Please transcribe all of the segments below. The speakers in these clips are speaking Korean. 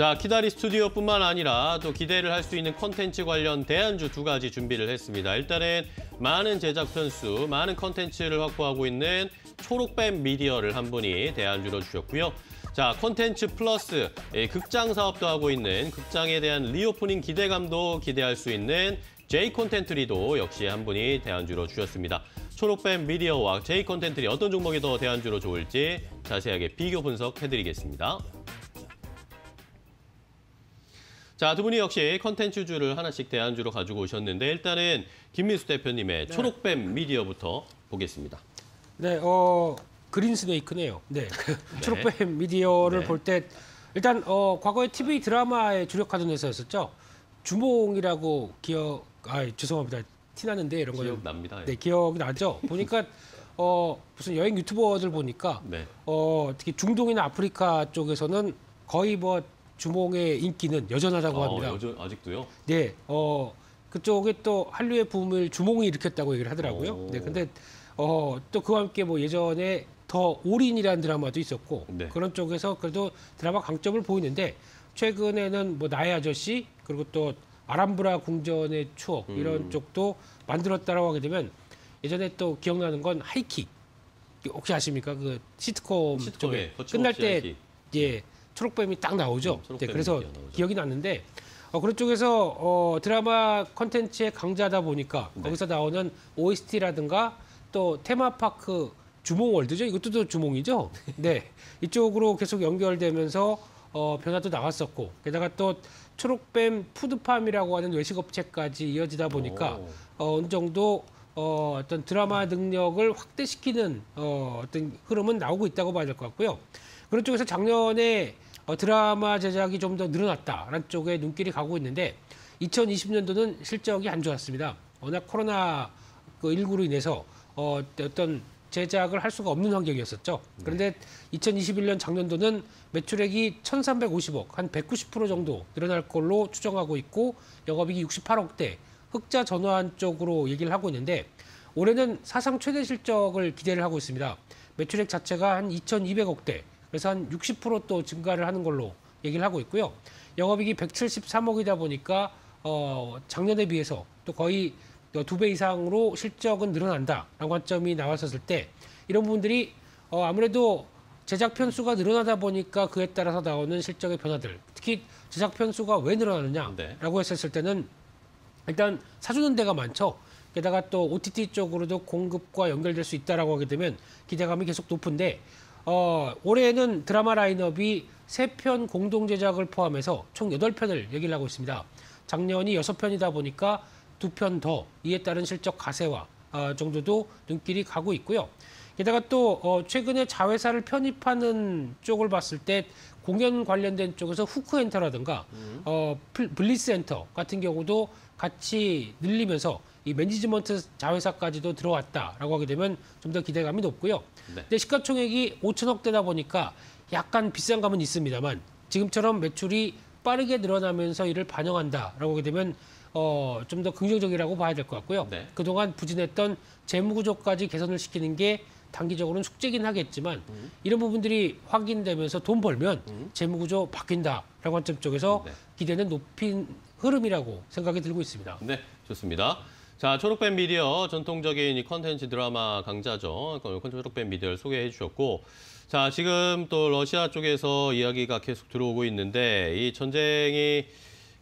자, 키다리 스튜디오뿐만 아니라 또 기대를 할 수 있는 콘텐츠 관련 대안주 두 가지 준비를 했습니다. 일단은 많은 제작 편수, 많은 콘텐츠를 확보하고 있는 초록뱀 미디어를 한 분이 대안주로 주셨고요. 자, 콘텐츠 플러스 예, 극장 사업도 하고 있는 극장에 대한 reopening 기대감도 기대할 수 있는 J 콘텐트리도 역시 한 분이 대안주로 주셨습니다. 초록뱀 미디어와 J 콘텐트리 어떤 종목이 더 대안주로 좋을지 자세하게 비교 분석해드리겠습니다. 자, 두 분이 역시 컨텐츠주를 하나씩 대안주로 가지고 오셨는데 일단은 김민수 대표님의 초록뱀 미디어부터 보겠습니다. 네, 어 그린 스네이크네요. 네, 초록뱀 미디어를 네. 볼때 일단 어 과거에 TV 드라마에 주력하던 회사였었죠. 주몽이라고 기억, 아 죄송합니다. 티나는데 이런 거 기억 납니다. 네, 기억이 나죠. 보니까 어 무슨 여행 유튜버들 보니까 네. 어 특히 중동이나 아프리카 쪽에서는 거의 뭐 주몽의 인기는 여전하다고 어, 합니다. 여전, 아직도요? 네, 어 그쪽에 또 한류의 붐을 주몽이 일으켰다고 얘기를 하더라고요. 오. 네, 근데 어 또 그와 함께 뭐 예전에 더 올인이라는 드라마도 있었고 네. 그런 쪽에서 그래도 드라마 강점을 보이는데 최근에는 뭐 나의 아저씨 그리고 또 아람브라 궁전의 추억 이런 음. 쪽도 만들었다라고 하게 되면 예전에 또 기억나는 건 하이킥 혹시 아십니까 그 시트콤 시트콤에 쪽에 거침없이 끝날 때 하이킥. 예, 초록뱀이 딱 나오죠. 음, 네, 그래서 나오죠. 기억이 났는데 어, 그런 쪽에서 어, 드라마 컨텐츠의 강자다 보니까 네. 거기서 나오는 OST라든가 또 테마파크 주몽월드죠. 이것도 또 주몽이죠. 네, 이쪽으로 계속 연결되면서 어, 변화도 나왔었고 게다가 또 초록뱀 푸드팜이라고 하는 외식업체까지 이어지다 보니까 오. 어, 어느 정도 어, 어떤 드라마 능력을 확대시키는 어, 어떤 흐름은 나오고 있다고 봐야 될 것 같고요. 그런 쪽에서 작년에 어, 드라마 제작이 좀 더 늘어났다라는 쪽에 눈길이 가고 있는데 2020년도는 실적이 안 좋았습니다. 워낙 코로나 그 19로 인해서 어, 어떤 제작을 할 수가 없는 환경이었었죠. 그런데 2021년 작년도는 매출액이 1,350억, 한 190% 정도 늘어날 걸로 추정하고 있고 영업이익이 68억대, 흑자 전환 쪽으로 얘기를 하고 있는데 올해는 사상 최대 실적을 기대를 하고 있습니다. 매출액 자체가 한 2,200억대, 그래서 한 60%또 증가를 하는 걸로 얘기를 하고 있고요. 영업이익이 173억이다 보니까 어, 작년에 비해서 또 거의 두 배 이상으로 실적은 늘어난다라는 관점이 나왔었을 때 이런 부분들이 어, 아무래도 제작 편수가 늘어나다 보니까 그에 따라서 나오는 실적의 변화들 특히 제작 편수가 왜 늘어나느냐라고 네. 했었을 때는 일단 사주는 데가 많죠. 게다가 또 OTT 쪽으로도 공급과 연결될 수 있다라고 하게 되면 기대감이 계속 높은데 어, 올해는 드라마 라인업이 세 편 공동 제작을 포함해서 총 여덟 편을 얘기를 하고 있습니다. 작년이 여섯 편이다 보니까 두 편 더 이에 따른 실적 가세화 어, 정도도 눈길이 가고 있고요. 게다가 또 어, 최근에 자회사를 편입하는 쪽을 봤을 때 공연 관련된 쪽에서 후크엔터라든가 어, 플- 블리스엔터 같은 경우도 같이 늘리면서 이 매니지먼트 자회사까지도 들어왔다라고 하게 되면 좀 더 기대감이 높고요. 네. 근데 시가총액이 5천억 대다 보니까 약간 비싼 감은 있습니다만 지금처럼 매출이 빠르게 늘어나면서 이를 반영한다라고 하게 되면 어, 좀 더 긍정적이라고 봐야 될 것 같고요. 네. 그동안 부진했던 재무 구조까지 개선을 시키는 게 단기적으로는 숙제긴 하겠지만 음. 이런 부분들이 확인되면서 돈 벌면 재무 구조 바뀐다라고 관점 쪽에서 네. 기대는 높인 흐름이라고 생각이 들고 있습니다. 네, 좋습니다. 자, 초록뱀 미디어 전통적인 이 컨텐츠 드라마 강자죠. 그 초록뱀 미디어를 소개해 주셨고, 자, 지금 또 러시아 쪽에서 이야기가 계속 들어오고 있는데 이 전쟁이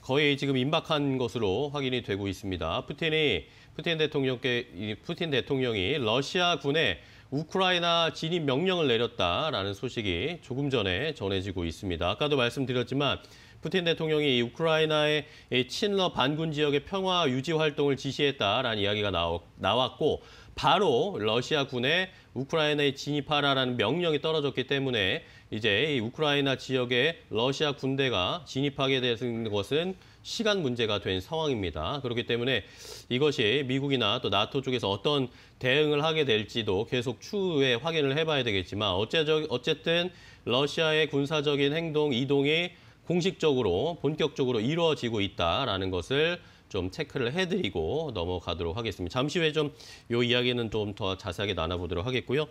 거의 지금 임박한 것으로 확인이 되고 있습니다. 푸틴이 푸틴 대통령께 이 푸틴 대통령이 러시아 군에 우크라이나 진입 명령을 내렸다라는 소식이 조금 전에 전해지고 있습니다. 아까도 말씀드렸지만 푸틴 대통령이 이 우크라이나의 이 친러 반군 지역의 평화 유지 활동을 지시했다라는 이야기가 나왔고 바로 러시아 군에 우크라이나에 진입하라라는 명령이 떨어졌기 때문에 이제 이 우크라이나 지역에 러시아 군대가 진입하게 되는 것은 시간 문제가 된 상황입니다. 그렇기 때문에 이것이 미국이나 또 나토 쪽에서 어떤 대응을 하게 될지도 계속 추후에 확인을 해봐야 되겠지만 어째저, 어쨌든 러시아의 군사적인 행동 이동이 공식적으로 본격적으로 이루어지고 있다라는 것을 좀 체크를 해드리고 넘어가도록 하겠습니다. 잠시 후에 좀이 이야기는 좀 더 자세하게 나눠보도록 하겠고요.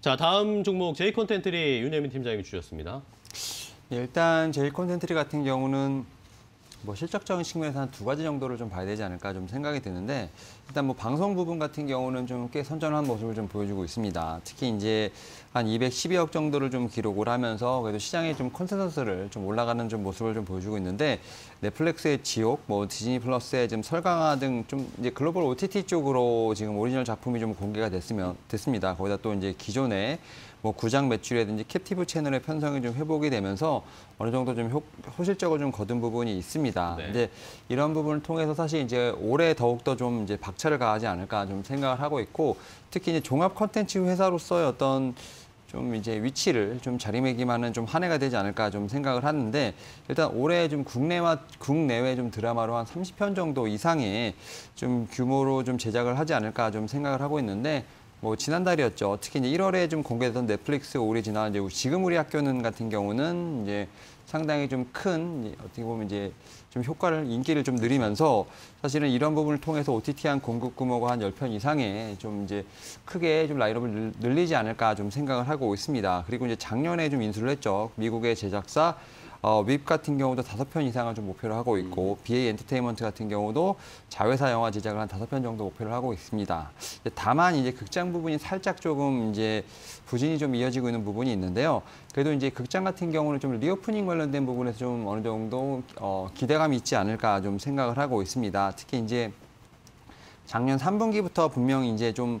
자, 다음 종목 제이 콘텐트리 윤혜민 팀장님이 주셨습니다. 예, 일단 제이콘텐트리 같은 경우는 뭐 실적적인 측면에서 한 두 가지 정도를 좀 봐야 되지 않을까 좀 생각이 드는데 일단 뭐 방송 부분 같은 경우는 좀 꽤 선전한 모습을 좀 보여주고 있습니다. 특히 이제 한 212억 정도를 좀 기록을 하면서 그래도 시장에 좀 consensus를 좀 올라가는 좀 모습을 좀 보여주고 있는데 넷플릭스의 지옥, 뭐 디즈니 플러스의 지금 설강화 등 좀 이제 글로벌 OTT 쪽으로 지금 오리지널 작품이 좀 공개가 됐으면 됐습니다. 거기다 또 이제 기존에 뭐 구장 매출이라든지 캡티브 채널의 편성이 좀 회복이 되면서 어느 정도 좀 효, 호실적으로 좀 거둔 부분이 있습니다. 네. 이제 이런 부분을 통해서 사실 이제 올해 더욱더 좀 이제 박차를 가하지 않을까 좀 생각을 하고 있고 특히 이제 종합 컨텐츠 회사로서의 어떤 좀 이제 위치를 좀 자리매김하는 좀 한 해가 되지 않을까 좀 생각을 하는데 일단 올해 좀 국내와 국내외 좀 드라마로 한 30편 정도 이상의 좀 규모로 좀 제작을 하지 않을까 좀 생각을 하고 있는데 뭐 지난달이었죠. 특히 이제 1월에 좀 공개됐던 넷플릭스 오리지널 이제 지금 우리 학교는 같은 경우는 이제 상당히 좀 큰 어떻게 보면 이제 좀 효과를 인기를 좀 누리면서 사실은 이런 부분을 통해서 OTT향 공급 규모가 한 10편 이상의 좀 이제 크게 좀 라인업을 늘- 늘리지 않을까 좀 생각을 하고 있습니다. 그리고 이제 작년에 좀 인수를 했죠. 미국의 제작사 어, wiip 같은 경우도 다섯 편 이상을 좀 목표로 하고 있고 BA 엔터테인먼트 같은 경우도 자회사 영화 제작을 한 다섯 편 정도 목표를 하고 있습니다. 다만 이제 극장 부분이 살짝 조금 이제 부진이 좀 이어지고 있는 부분이 있는데요. 그래도 이제 극장 같은 경우는 좀 reopening 관련된 부분에서 좀 어느 정도 어, 기대감이 있지 않을까 좀 생각을 하고 있습니다. 특히 이제 작년 3분기부터 분명히 이제 좀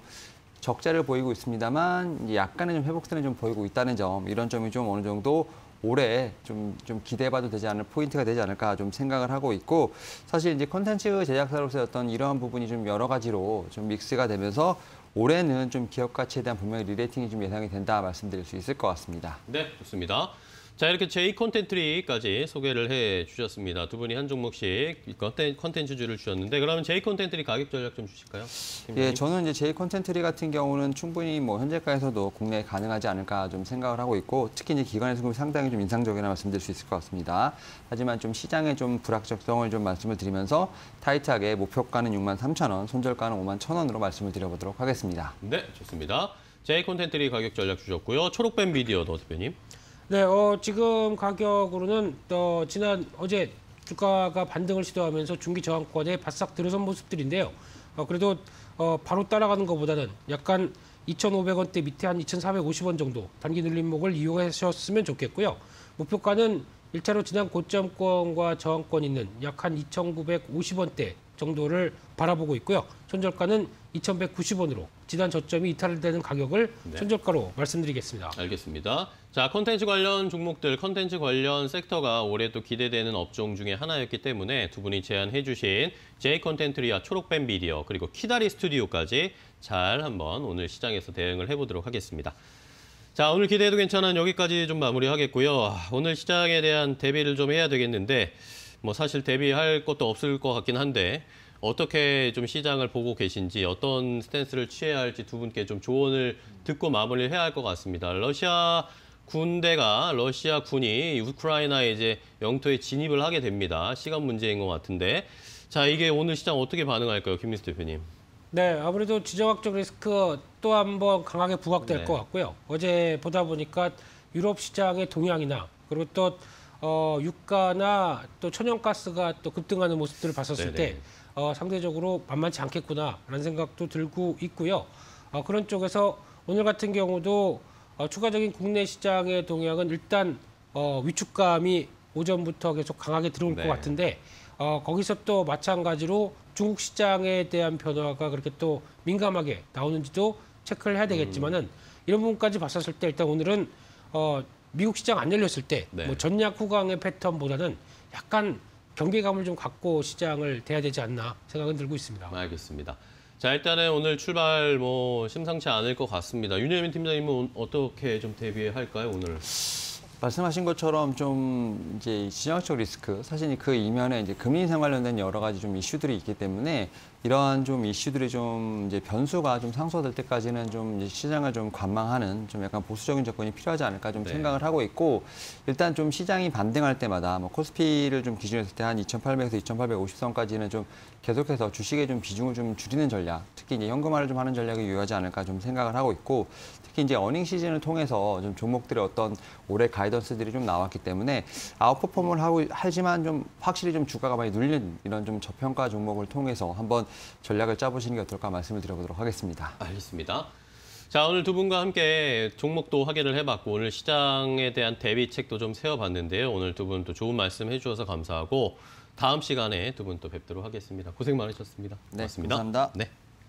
적자를 보이고 있습니다만 약간의 좀 회복세는 좀 보이고 있다는 점 이런 점이 좀 어느 정도 올해 좀, 좀 기대해봐도 되지 않을 포인트가 되지 않을까 좀 생각을 하고 있고 사실 이제 컨텐츠 제작사로서의 어떤 이러한 부분이 좀 여러 가지로 좀 믹스가 되면서 올해는 좀 기업 가치에 대한 분명히 rerating이 좀 예상이 된다 말씀드릴 수 있을 것 같습니다. 네, 좋습니다. 자, 이렇게 J 콘텐트리까지 소개를 해 주셨습니다. 두 분이 한 종목씩 컨텐- 컨텐츠주를 주셨는데 그러면 J 콘텐트리 가격 전략 좀 주실까요? 예, 팀장님? 저는 이제 제이 콘텐트리 같은 경우는 충분히 뭐 현재가에서도 공략이 가능하지 않을까 좀 생각을 하고 있고 특히 이제 기관의 수급이 상당히 좀 인상적이라 말씀드릴 수 있을 것 같습니다. 하지만 좀 시장의 좀 불확정성을 좀 말씀을 드리면서 타이트하게 목표가는 6만 3천 원, 손절가는 5만 1천 원으로 말씀을 드려보도록 하겠습니다. 네, 좋습니다. J 콘텐트리 가격 전략 주셨고요. 초록뱀 미디어도 대표님. 네, 어, 지금 가격으로는 어, 지난 어제 주가가 반등을 시도하면서 중기 저항권에 바싹 들어선 모습들인데요. 어, 그래도 어, 바로 따라가는 것보다는 약간 2,500원대 밑에 한 2,450원 정도 단기 늘림목을 이용하셨으면 좋겠고요. 목표가는 일차로 지난 고점권과 저항권 있는 약 한 2,950원대 정도를 바라보고 있고요. 손절가는 2,190원으로 지난 저점이 이탈되는 가격을 네. 손절가로 말씀드리겠습니다. 알겠습니다. 자, 컨텐츠 관련 종목들, 컨텐츠 관련 섹터가 올해 또 기대되는 업종 중에 하나였기 때문에 두 분이 제안해 주신 J 컨텐트리와 초록뱀 미디어 그리고 키다리 스튜디오까지 잘 한번 오늘 시장에서 대응을 해보도록 하겠습니다. 자, 오늘 기대해도 괜찮은 여기까지 좀 마무리하겠고요. 아, 오늘 시장에 대한 대비를 좀 해야 되겠는데 뭐 사실 대비할 것도 없을 것 같긴 한데 어떻게 좀 시장을 보고 계신지 어떤 스탠스를 취해야 할지 두 분께 좀 조언을 듣고 마무리를 해야 할 것 같습니다. 러시아 군대가 러시아 군이 우크라이나에 이제 영토에 진입을 하게 됩니다. 시간 문제인 것 같은데 자 이게 오늘 시장 어떻게 반응할까요, 김민수 대표님? 네, 아무래도 지정학적 리스크 또 한 번 강하게 부각될 네. 것 같고요. 어제 보다 보니까 유럽 시장의 동향이나 그리고 또 어, 유가나 또 천연가스가 또 급등하는 모습들을 봤었을 네네. 때 어, 상대적으로 만만치 않겠구나라는 생각도 들고 있고요. 어, 그런 쪽에서 오늘 같은 경우도 어, 추가적인 국내 시장의 동향은 일단 어, 위축감이 오전부터 계속 강하게 들어올 네. 것 같은데 어, 거기서 또 마찬가지로 중국 시장에 대한 변화가 그렇게 또 민감하게 나오는지도 체크를 해야 되겠지만은 이런 부분까지 봤었을 때 일단 오늘은 어, 미국 시장 안 열렸을 때 네. 뭐 전략 후강의 패턴보다는 약간 경계감을 좀 갖고 시장을 대해야 되지 않나 생각은 들고 있습니다. 알겠습니다. 자 일단은 오늘 출발 뭐 심상치 않을 것 같습니다. 윤여민 팀장님은 어떻게 좀 대비할까요 오늘? 말씀하신 것처럼 좀 이제 지정학적 리스크 사실 그 이면에 이제 금리 인상 관련된 여러 가지 좀 이슈들이 있기 때문에 이러한 좀 이슈들이 좀 이제 변수가 좀 상쇄될 때까지는 좀 시장을 좀 관망하는 좀 약간 보수적인 접근이 필요하지 않을까 좀 네. 생각을 하고 있고 일단 좀 시장이 반등할 때마다 뭐 코스피를 좀 기준으로 했을 때 한 2,800에서 2,850선까지는 좀 계속해서 주식에 좀 비중을 좀 줄이는 전략, 특히 이제 현금화를 좀 하는 전략이 유효하지 않을까 좀 생각을 하고 있고 특히 이제 어닝 시즌을 통해서 좀 종목들의 어떤 올해 가이던스들이 좀 나왔기 때문에 아웃퍼폼을 하고 하지만 좀 확실히 좀 주가가 많이 눌린 이런 좀 저평가 종목을 통해서 한번 전략을 짜보시는 게 어떨까 말씀을 드려보도록 하겠습니다. 알겠습니다. 자, 오늘 두 분과 함께 종목도 확인을 해봤고 오늘 시장에 대한 대비책도 좀 세워봤는데요. 오늘 두 분 또 좋은 말씀 해주셔서 감사하고 다음 시간에 두 분 또 뵙도록 하겠습니다. 고생 많으셨습니다. 네, 고맙습니다. 감사합니다. 네.